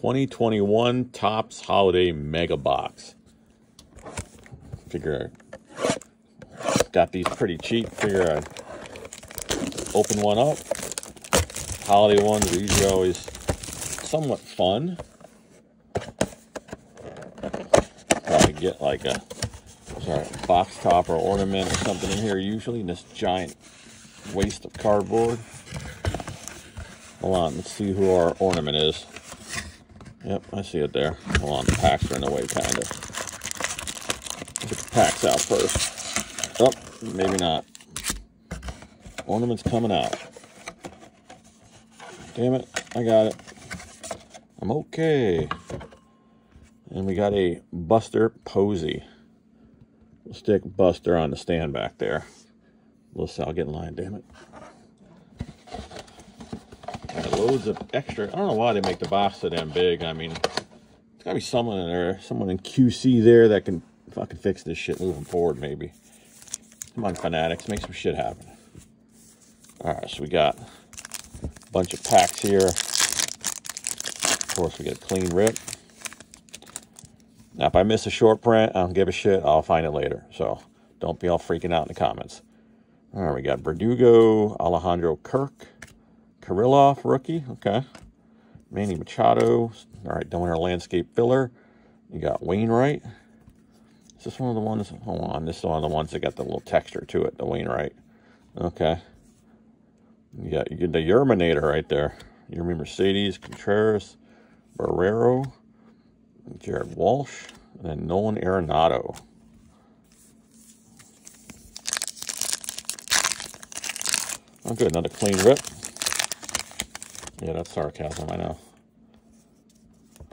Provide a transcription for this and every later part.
2021 Topps Holiday Mega Box. Figure I got these pretty cheap. Figure I'd open one up. Holiday ones are usually always somewhat fun. Probably get like a sorry, box top or ornament or something in here usually in this giant waste of cardboard. Hold on, let's see who our ornament is. Yep, I see it there. Hold on, the packs are in the way, kind of. Get the packs out first. Oh, maybe not. Ornament's coming out. Damn it, I got it. I'm okay. And we got a Buster Posey. We'll stick Buster on the stand back there. Listen, I'll get in line, damn it. Got loads of extra. I don't know why they make the box so damn big. I mean, there's gotta be someone in there, someone in QC there that can fucking fix this shit moving forward, maybe. Come on, fanatics, make some shit happen. All right, so we got a bunch of packs here. Of course, we get a clean rip. Now, if I miss a short print, I don't give a shit. I'll find it later. So don't be all freaking out in the comments. All right, we got Verdugo, Alejandro Kirk, Kirilloff, rookie. Okay. Manny Machado. All right, our landscape filler. You got Wainwright. Is this one of the ones? Hold on. This is one of the ones that got the little texture to it, the Wainwright. Okay. You got, you the Yerminator right there. Yermi Mercedes, Contreras, Barrero, Jared Walsh, and then Nolan Arenado. Good. Another clean rip. Yeah, that's sarcasm, I know.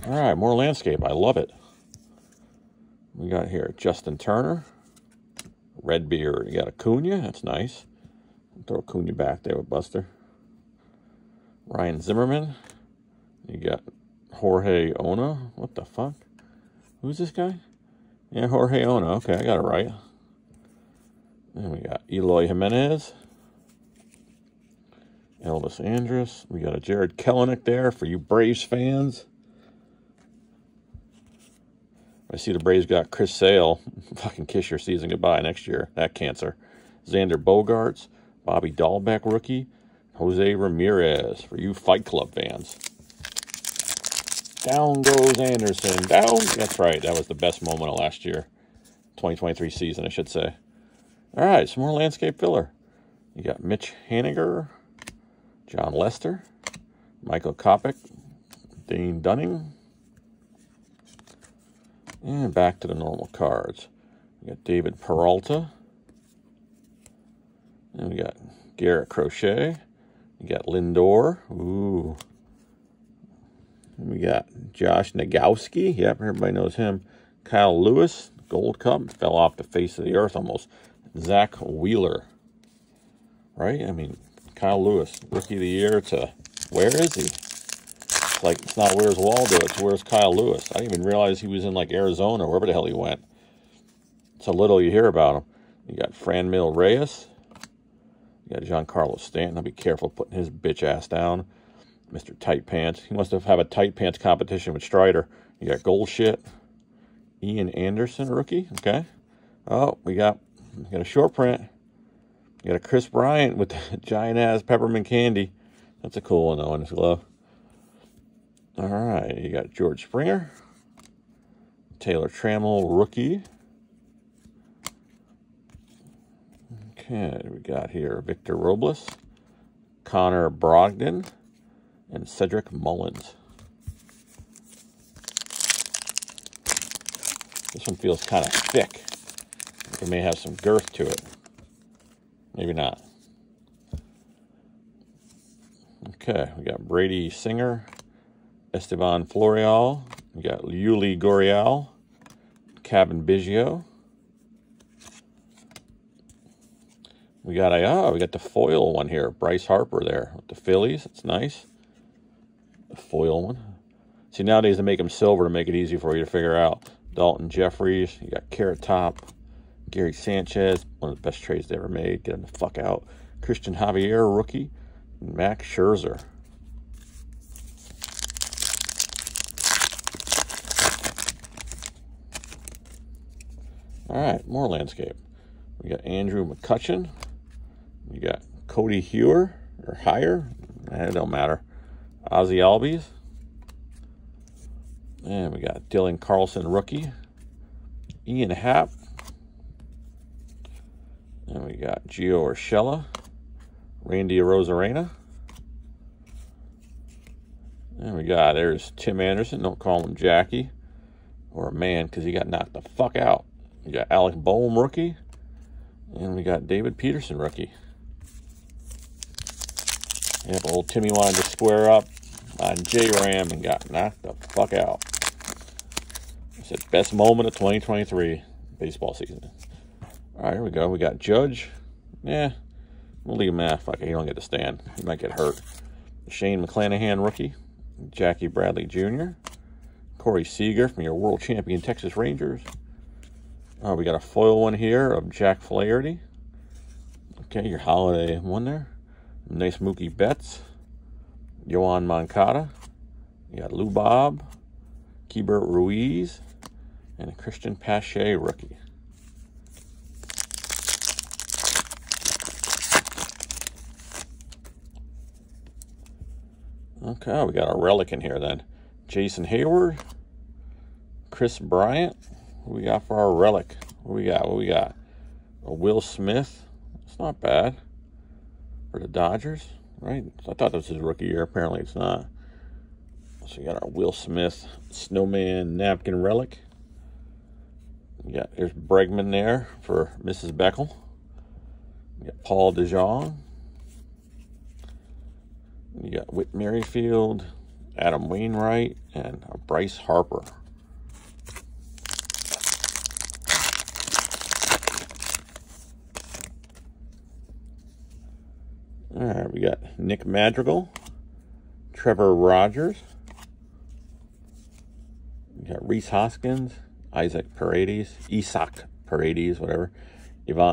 All right, more landscape. I love it. We got here Justin Turner, Red Beard. You got Acuna. That's nice. Throw Acuna back there with Buster. Ryan Zimmerman. You got Jorge Ona. What the fuck? Who's this guy? Yeah, Jorge Ona. Okay, I got it right. Then we got Eloy Jimenez. Elvis Andrus. We got a Jarred Kelenic there for you Braves fans. I see the Braves got Chris Sale. Fucking kiss your season goodbye next year. That cancer. Xander Bogaerts, Bobby Dalbec rookie. Jose Ramirez for you Fight Club fans. Down goes Anderson. Down. That's right. That was the best moment of last year. 2023 season, I should say. All right, some more landscape filler. You got Mitch Haniger, Jon Lester, Michael Kopech, Dane Dunning. And back to the normal cards. We got David Peralta. And we got Garrett Crochet. We got Lindor. Ooh. And we got Josh Nogowski. Yep, everybody knows him. Kyle Lewis, Gold Cup. Fell off the face of the earth almost. Zack Wheeler. Right? I mean, Kyle Lewis, Rookie of the Year to where is he? It's like, it's not where's Waldo, it's where's Kyle Lewis. I didn't even realize he was in like Arizona, wherever the hell he went. So little you hear about him. You got Franmil Reyes. You got Giancarlo Stanton. I'll be careful putting his bitch ass down. Mr. Tight Pants. He wants to have a tight pants competition with Strider. You got Gold Shit. Ian Anderson, rookie. Okay. Oh, we got we got a short print. Got a Kris Bryant with the giant ass peppermint candy. That's a cool one though in his glove. All right, you got George Springer, Taylor Trammell, rookie. Okay, we got here Victor Robles, Connor Brogdon, and Cedric Mullins. This one feels kind of thick. It may have some girth to it. Maybe not. Okay, we got Brady Singer, Estevan Florial, we got Yuli Gurriel, Cavan Biggio. We got a oh, we got the foil one here, Bryce Harper there with the Phillies. It's nice. The foil one. See nowadays they make them silver to make it easy for you to figure out. Daulton Jefferies, you got Carrot Top, Gary Sanchez, one of the best trades they ever made. Get him the fuck out. Cristian Javier, rookie. Max Scherzer. All right, more landscape. We got Andrew McCutcheon. You got Cody Hewer or higher. Eh, it don't matter. Ozzy Albies. And we got Dylan Carlson, rookie. Ian Happ, we got Gio Urshela. Randy Arozarena. And we got, there's Tim Anderson. Don't call him Jackie or a man because he got knocked the fuck out. We got Alec Bohm, rookie. And we got David Peterson, rookie. Yep, old Timmy wanted to square up on J-Ram and got knocked the fuck out. I said, best moment of 2023 baseball season. All right, here we go. We got Judge. Yeah, we'll leave him at. Fuck it, he don't get to stand. He might get hurt. Shane McClanahan, rookie. Jackie Bradley Jr. Corey Seager from your world champion Texas Rangers. Uh, we got a foil one here of Jack Flaherty. Okay, your holiday one there. Nice Mookie Betts. Yoan Moncada. You got Lou Bob. Keibert Ruiz. And a Cristian Pache rookie. Okay, we got a relic in here then. Jason Heyward, Kris Bryant. What we got for our relic? What we got? What we got? A Will Smith. It's not bad for the Dodgers, right? I thought this was his rookie year. Apparently, it's not. So we got our Will Smith snowman napkin relic. We got there's Bregman there for Mrs. Beckel. We got Paul DeJong. You got Whit Merrifield, Adam Wainwright, and Bryce Harper. All right, we got Nick Madrigal, Trevor Rogers, we got Rhys Hoskins, Isaac Paredes, Isaac Paredes, whatever.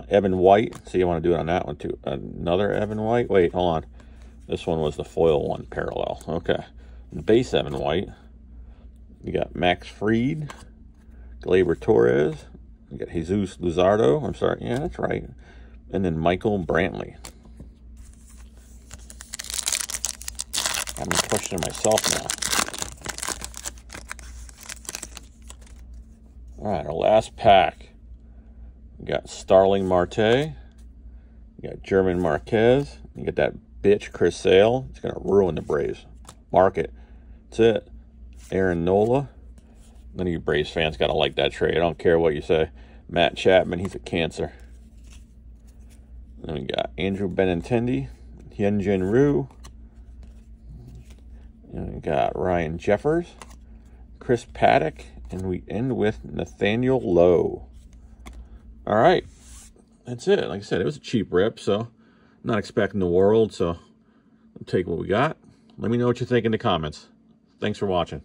Evan White. So you want to do it on that one too. Another Evan White. Wait, hold on. This one was the foil one parallel. Okay. The base Evan White. You got Max Fried, Gleyber Torres. You got Jesus Luzardo. I'm sorry. Yeah, that's right. And then Michael Brantley. I'm questioning myself now. All right, our last pack. We got Starling Marte. You got German Marquez. You got that bitch Chris Sale. It's going to ruin the Braves. Mark it. That's it. Aaron Nola. None of you Braves fans got to like that trade. I don't care what you say. Matt Chapman, he's a cancer. Then we got Andrew Benintendi, Hyunjin Ryu, and we got Ryan Jeffers, Chris Paddack, and we end with Nathaniel Lowe. All right. That's it. Like I said, it was a cheap rip, so not expecting the world, so take what we got. Let me know what you think in the comments. Thanks for watching.